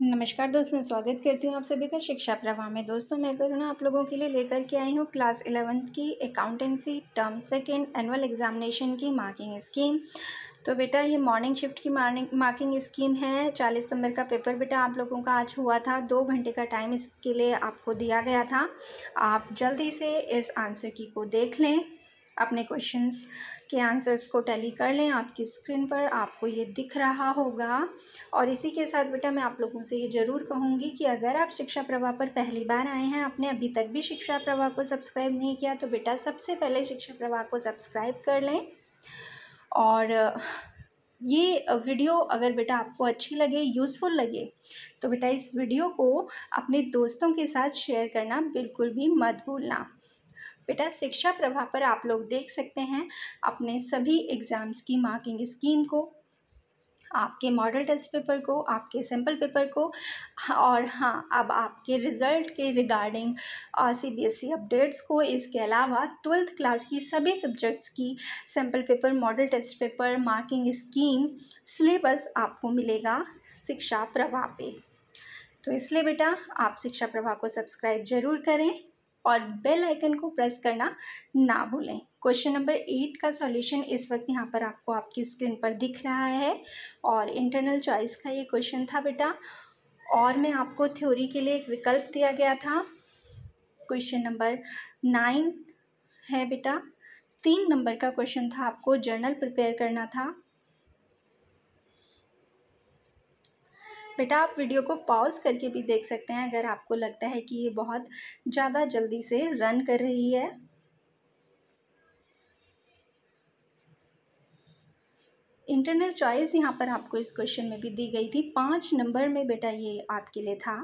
नमस्कार दोस्तों स्वागत करती हूँ आप सभी का शिक्षा प्रवाह में। दोस्तों, मैं करुणा आप लोगों के लिए लेकर के आई हूँ क्लास इलेवेंथ की accountancy term second annual examination की मार्किंग स्कीम तो बेटा, ये मॉर्निंग शिफ्ट की मार्निंग मार्किंग स्कीम है। चालीस नंबर का पेपर बेटा आप लोगों का आज हुआ था। दो घंटे का टाइम इसके लिए आपको दिया गया था। आप जल्दी से इस आंसर की को देख लें। अपने क्वेश्चंस के आंसर्स को टैली कर लें आपकी स्क्रीन पर, आपको ये दिख रहा होगा। और इसी के साथ बेटा मैं आप लोगों से ये ज़रूर कहूँगी कि अगर आप शिक्षा प्रवाह पर पहली बार आए हैं, आपने अभी तक भी शिक्षा प्रवाह को सब्सक्राइब नहीं किया तो बेटा सबसे पहले शिक्षा प्रवाह को सब्सक्राइब कर लें। और ये वीडियो अगर बेटा आपको अच्छी लगे यूज़फुल लगे तो बेटा इस वीडियो को अपने दोस्तों के साथ शेयर करना बिल्कुल भी मत भूलना। बेटा शिक्षा प्रवाह पर आप लोग देख सकते हैं अपने सभी एग्ज़ाम्स की मार्किंग स्कीम को, आपके मॉडल टेस्ट पेपर को, आपके सैंपल पेपर को, और हाँ अब आपके रिज़ल्ट के regarding C B S E updates को, इसके अलावा ट्वेल्थ क्लास की सभी सब्जेक्ट्स की sample paper model test paper marking scheme syllabus आपको मिलेगा शिक्षा प्रवाह पे। तो इसलिए बेटा आप शिक्षा प्रवाह को सब्सक्राइब ज़रूर करें। और बेल आइकन को प्रेस करना ना भूलें। क्वेश्चन नंबर एट का सॉल्यूशन इस वक्त यहाँ पर आपको आपकी स्क्रीन पर दिख रहा है और इंटरनल चॉइस का ये क्वेश्चन था बेटा। और मैं आपको थ्योरी के लिए एक विकल्प दिया गया था। क्वेश्चन नंबर नाइन है बेटा। तीन नंबर का क्वेश्चन था आपको जर्नल प्रिपेयर करना था। बेटा आप वीडियो को पॉज करके भी देख सकते हैं, अगर आपको लगता है कि ये बहुत ज़्यादा जल्दी से रन कर रही है। इंटरनल चॉइस यहाँ पर आपको इस क्वेश्चन में भी दी गई थी, पाँच नंबर में बेटा ये आपके लिए था।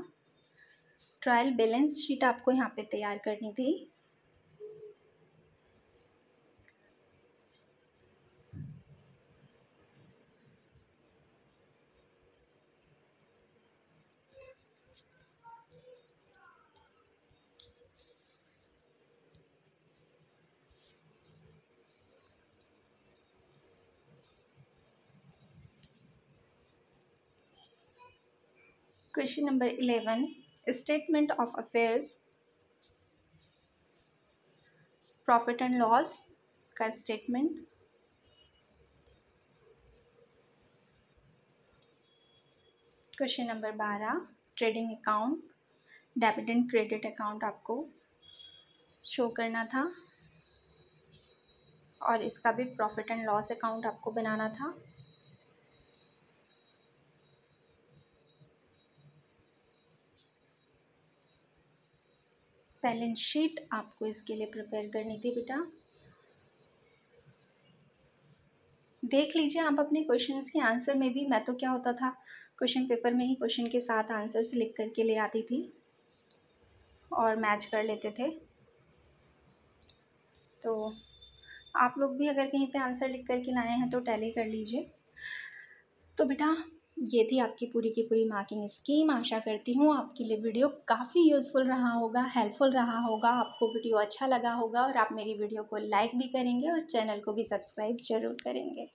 ट्रायल बैलेंस शीट आपको यहाँ पे तैयार करनी थी। Question number 11 Statement of Affairs profit and loss का स्टेटमेंट क्वेश्चन नंबर बारह trading account debit and credit account आपको शो करना था. और इसका भी प्रॉफिट एंड लॉस अकाउंट आपको बनाना था. बैलेंस शीट आपको इसके लिए प्रिपेयर करनी थी बेटा। देख लीजिए आप अपने क्वेश्चंस के आंसर में भी, मैं तो क्या होता था क्वेश्चन पेपर में ही क्वेश्चन के साथ आंसर्स लिख करके ले आती थी और मैच कर लेते थे। तो आप लोग भी अगर कहीं पे आंसर लिख करके लाए हैं तो टैली कर लीजिए। तो बेटा ये थी आपकी पूरी की पूरी मार्किंग स्कीम आशा करती हूँ आपके लिए वीडियो काफ़ी यूज़फुल रहा होगा हेल्पफुल रहा होगा, आपको वीडियो अच्छा लगा होगा और आप मेरी वीडियो को लाइक भी करेंगे और चैनल को भी सब्सक्राइब ज़रूर करेंगे।